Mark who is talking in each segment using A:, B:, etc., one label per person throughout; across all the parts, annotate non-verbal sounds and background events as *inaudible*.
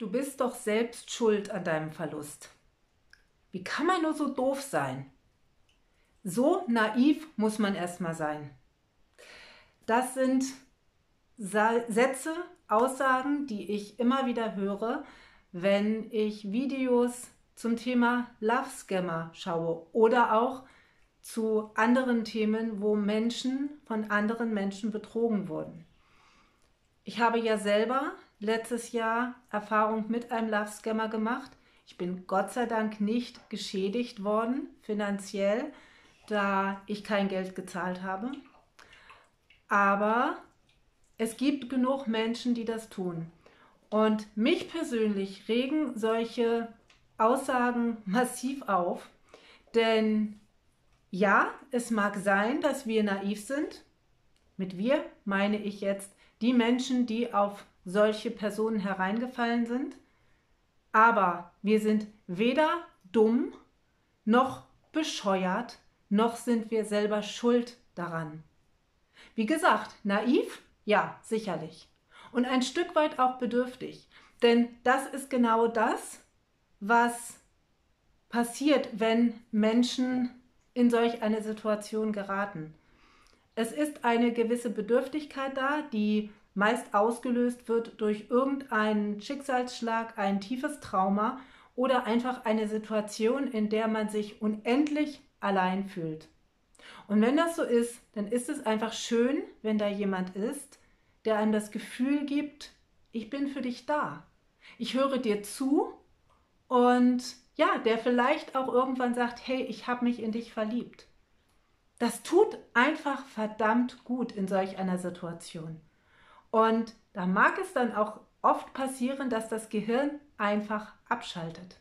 A: Du bist doch selbst schuld an deinem Verlust. Wie kann man nur so doof sein? So naiv muss man erstmal sein. Das sind Sätze, Aussagen, die ich immer wieder höre, wenn ich Videos zum Thema Love Scammer schaue oder auch zu anderen Themen, wo Menschen von anderen Menschen betrogen wurden. Ich habe ja selber letztes Jahr Erfahrung mit einem Love Scammer gemacht. Ich bin Gott sei Dank nicht geschädigt worden finanziell, da ich kein Geld gezahlt habe. Aber es gibt genug Menschen, die das tun. Und mich persönlich regen solche Aussagen massiv auf, denn ja, es mag sein, dass wir naiv sind. Mit wir meine ich jetzt die Menschen, die auf solche Personen hereingefallen sind. Aber wir sind weder dumm noch bescheuert, noch sind wir selber schuld daran. Wie gesagt, naiv? Ja, sicherlich. Und ein Stück weit auch bedürftig. Denn das ist genau das, was passiert, wenn Menschen in solch eine Situation geraten. Es ist eine gewisse Bedürftigkeit da, die meist ausgelöst wird durch irgendeinen Schicksalsschlag, ein tiefes Trauma oder einfach eine Situation, in der man sich unendlich allein fühlt. Und wenn das so ist, dann ist es einfach schön, wenn da jemand ist, der einem das Gefühl gibt, ich bin für dich da. Ich höre dir zu und ja, der vielleicht auch irgendwann sagt, hey, ich habe mich in dich verliebt. Das tut einfach verdammt gut in solch einer Situation. Und da mag es dann auch oft passieren, dass das Gehirn einfach abschaltet.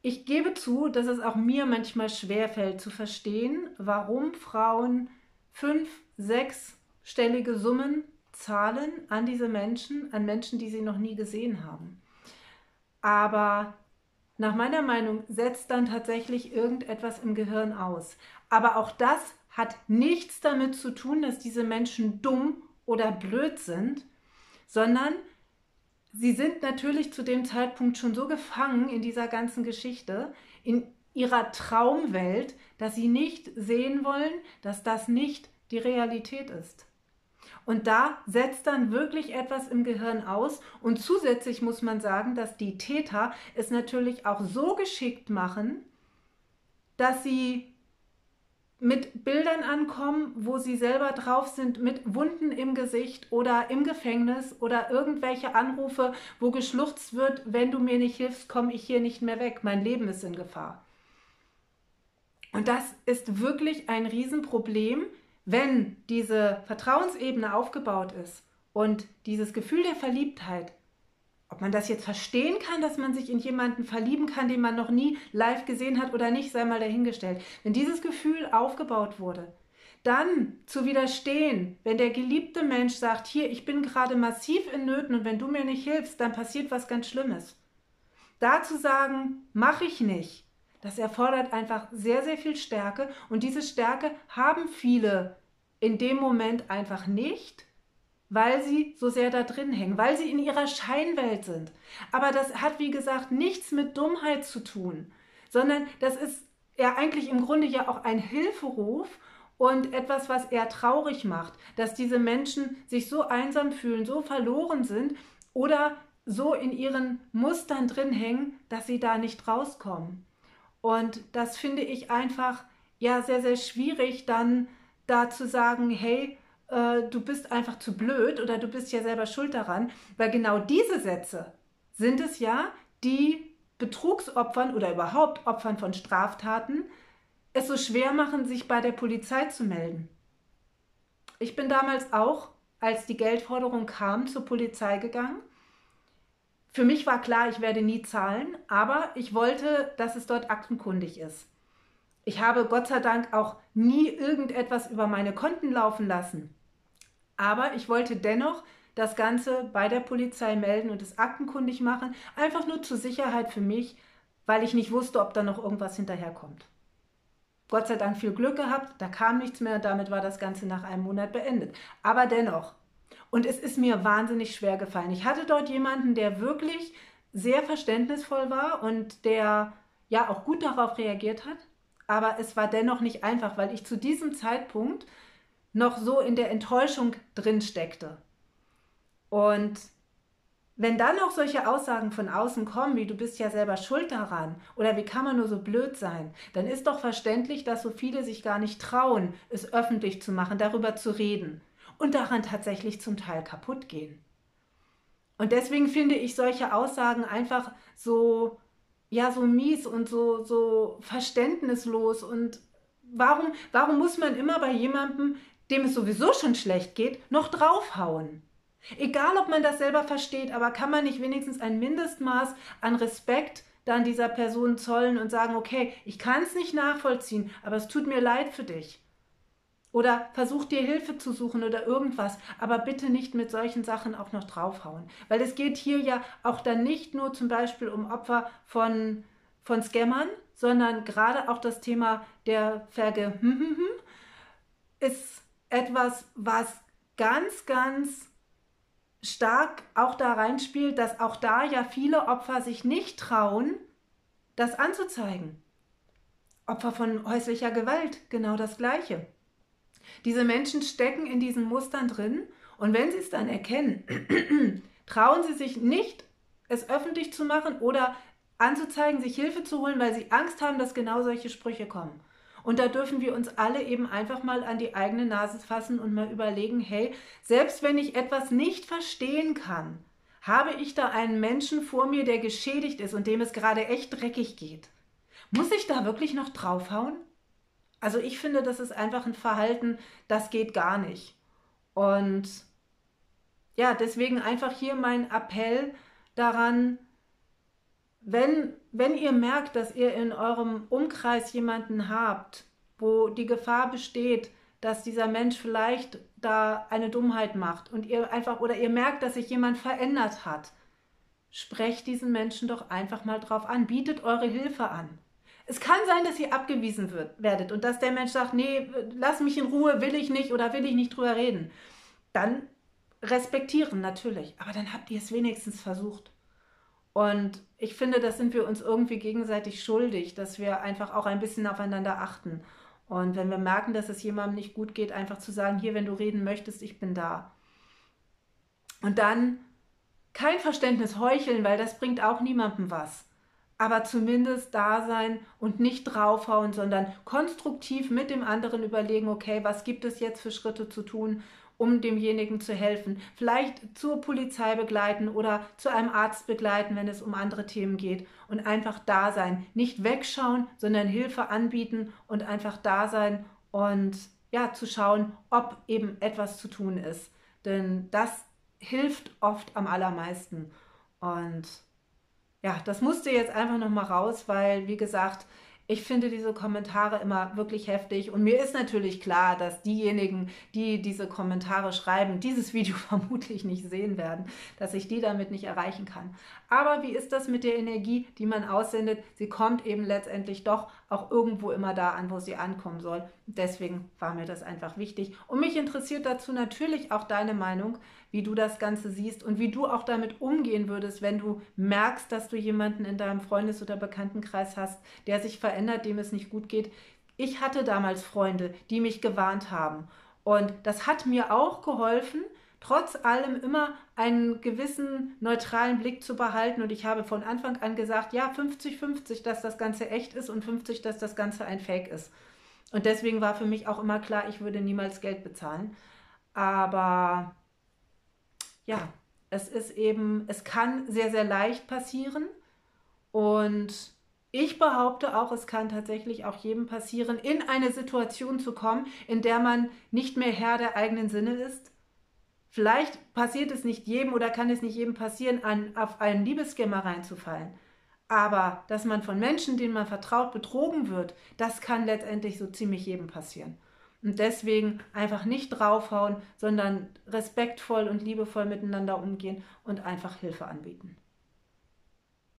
A: Ich gebe zu, dass es auch mir manchmal schwerfällt zu verstehen, warum Frauen fünf, sechsstellige Summen zahlen an diese Menschen, an Menschen, die sie noch nie gesehen haben. Aber nach meiner Meinung setzt dann tatsächlich irgendetwas im Gehirn aus. Aber auch das hat nichts damit zu tun, dass diese Menschen dumm oder blöd sind, sondern sie sind natürlich zu dem Zeitpunkt schon so gefangen in dieser ganzen Geschichte, in ihrer Traumwelt, dass sie nicht sehen wollen, dass das nicht die Realität ist. Und da setzt dann wirklich etwas im Gehirn aus. Und zusätzlich muss man sagen, dass die Täter es natürlich auch so geschickt machen, dass sie mit Bildern ankommen, wo sie selber drauf sind, mit Wunden im Gesicht oder im Gefängnis oder irgendwelche Anrufe, wo geschluchzt wird, wenn du mir nicht hilfst, komme ich hier nicht mehr weg, mein Leben ist in Gefahr. Und das ist wirklich ein Riesenproblem, wenn diese Vertrauensebene aufgebaut ist und dieses Gefühl der Verliebtheit, ob man das jetzt verstehen kann, dass man sich in jemanden verlieben kann, den man noch nie live gesehen hat oder nicht, sei mal dahingestellt. Wenn dieses Gefühl aufgebaut wurde, dann zu widerstehen, wenn der geliebte Mensch sagt, hier, ich bin gerade massiv in Nöten und wenn du mir nicht hilfst, dann passiert was ganz Schlimmes. Da zu sagen, mache ich nicht, das erfordert einfach sehr, sehr viel Stärke und diese Stärke haben viele in dem Moment einfach nicht, weil sie so sehr da drin hängen, weil sie in ihrer Scheinwelt sind. Aber das hat, wie gesagt, nichts mit Dummheit zu tun, sondern das ist ja eigentlich im Grunde ja auch ein Hilferuf und etwas, was eher traurig macht, dass diese Menschen sich so einsam fühlen, so verloren sind oder so in ihren Mustern drin hängen, dass sie da nicht rauskommen. Und das finde ich einfach ja sehr, sehr schwierig, dann da zu sagen, hey, äh, du bist einfach zu blöd oder du bist ja selber schuld daran, weil genau diese Sätze sind es ja, die Betrugsopfern oder überhaupt Opfern von Straftaten es so schwer machen, sich bei der Polizei zu melden. Ich bin damals auch, als die Geldforderung kam, zur Polizei gegangen für mich war klar, ich werde nie zahlen, aber ich wollte, dass es dort aktenkundig ist. Ich habe Gott sei Dank auch nie irgendetwas über meine Konten laufen lassen. Aber ich wollte dennoch das Ganze bei der Polizei melden und es aktenkundig machen, einfach nur zur Sicherheit für mich, weil ich nicht wusste, ob da noch irgendwas hinterherkommt. Gott sei Dank viel Glück gehabt, da kam nichts mehr und damit war das Ganze nach einem Monat beendet. Aber dennoch. Und es ist mir wahnsinnig schwer gefallen. Ich hatte dort jemanden, der wirklich sehr verständnisvoll war und der ja auch gut darauf reagiert hat. Aber es war dennoch nicht einfach, weil ich zu diesem Zeitpunkt noch so in der Enttäuschung drin steckte. Und wenn dann auch solche Aussagen von außen kommen, wie du bist ja selber schuld daran oder wie kann man nur so blöd sein, dann ist doch verständlich, dass so viele sich gar nicht trauen, es öffentlich zu machen, darüber zu reden und daran tatsächlich zum Teil kaputt gehen. Und deswegen finde ich solche Aussagen einfach so, ja, so mies und so, so verständnislos. Und warum, warum muss man immer bei jemandem, dem es sowieso schon schlecht geht, noch draufhauen? Egal, ob man das selber versteht, aber kann man nicht wenigstens ein Mindestmaß an Respekt dann dieser Person zollen und sagen, okay, ich kann es nicht nachvollziehen, aber es tut mir leid für dich. Oder versuch dir Hilfe zu suchen oder irgendwas, aber bitte nicht mit solchen Sachen auch noch draufhauen. Weil es geht hier ja auch dann nicht nur zum Beispiel um Opfer von, von Scammern, sondern gerade auch das Thema der Verge *laughs* ist etwas, was ganz, ganz stark auch da reinspielt, dass auch da ja viele Opfer sich nicht trauen, das anzuzeigen. Opfer von häuslicher Gewalt, genau das Gleiche. Diese Menschen stecken in diesen Mustern drin und wenn sie es dann erkennen, *clears throat* trauen sie sich nicht, es öffentlich zu machen oder anzuzeigen, sich Hilfe zu holen, weil sie Angst haben, dass genau solche Sprüche kommen. Und da dürfen wir uns alle eben einfach mal an die eigene Nase fassen und mal überlegen, hey, selbst wenn ich etwas nicht verstehen kann, habe ich da einen Menschen vor mir, der geschädigt ist und dem es gerade echt dreckig geht. Muss ich da wirklich noch draufhauen? Also ich finde, das ist einfach ein Verhalten, das geht gar nicht. Und ja, deswegen einfach hier mein Appell daran, wenn, wenn ihr merkt, dass ihr in eurem Umkreis jemanden habt, wo die Gefahr besteht, dass dieser Mensch vielleicht da eine Dummheit macht und ihr einfach oder ihr merkt, dass sich jemand verändert hat, sprecht diesen Menschen doch einfach mal drauf an, bietet eure Hilfe an. Es kann sein, dass ihr abgewiesen wird, werdet und dass der Mensch sagt, nee, lass mich in Ruhe, will ich nicht oder will ich nicht drüber reden. Dann respektieren natürlich, aber dann habt ihr es wenigstens versucht. Und ich finde, das sind wir uns irgendwie gegenseitig schuldig, dass wir einfach auch ein bisschen aufeinander achten. Und wenn wir merken, dass es jemandem nicht gut geht, einfach zu sagen, hier, wenn du reden möchtest, ich bin da. Und dann kein Verständnis heucheln, weil das bringt auch niemandem was aber zumindest da sein und nicht draufhauen, sondern konstruktiv mit dem anderen überlegen, okay, was gibt es jetzt für Schritte zu tun, um demjenigen zu helfen. Vielleicht zur Polizei begleiten oder zu einem Arzt begleiten, wenn es um andere Themen geht und einfach da sein. Nicht wegschauen, sondern Hilfe anbieten und einfach da sein und ja, zu schauen, ob eben etwas zu tun ist. Denn das hilft oft am allermeisten. Und ja, das musste jetzt einfach nochmal raus, weil, wie gesagt, ich finde diese Kommentare immer wirklich heftig und mir ist natürlich klar, dass diejenigen, die diese Kommentare schreiben, dieses Video *laughs* vermutlich nicht sehen werden, dass ich die damit nicht erreichen kann. Aber wie ist das mit der Energie, die man aussendet? Sie kommt eben letztendlich doch auch irgendwo immer da an, wo sie ankommen soll. Deswegen war mir das einfach wichtig. Und mich interessiert dazu natürlich auch deine Meinung wie du das Ganze siehst und wie du auch damit umgehen würdest, wenn du merkst, dass du jemanden in deinem Freundes- oder Bekanntenkreis hast, der sich verändert, dem es nicht gut geht. Ich hatte damals Freunde, die mich gewarnt haben. Und das hat mir auch geholfen, trotz allem immer einen gewissen neutralen Blick zu behalten. Und ich habe von Anfang an gesagt, ja, 50-50, dass das Ganze echt ist und 50, dass das Ganze ein Fake ist. Und deswegen war für mich auch immer klar, ich würde niemals Geld bezahlen. Aber ja, es ist eben, es kann sehr, sehr leicht passieren. Und ich behaupte auch, es kann tatsächlich auch jedem passieren, in eine Situation zu kommen, in der man nicht mehr Herr der eigenen Sinne ist. Vielleicht passiert es nicht jedem oder kann es nicht jedem passieren, an, auf einen Liebesschema reinzufallen. Aber dass man von Menschen, denen man vertraut, betrogen wird, das kann letztendlich so ziemlich jedem passieren. Und deswegen einfach nicht draufhauen, sondern respektvoll und liebevoll miteinander umgehen und einfach Hilfe anbieten.